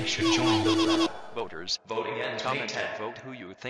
think should join the voters. voting and Comment and vote who you think.